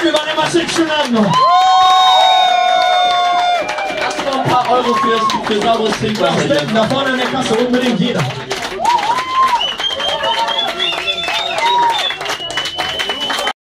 Vielen Dank, wir schön immer. Schönen Abend noch. Hast du noch ein paar Euro für, für sauberes Trinkwasser? Da vorne in der Kasse unbedingt jeder.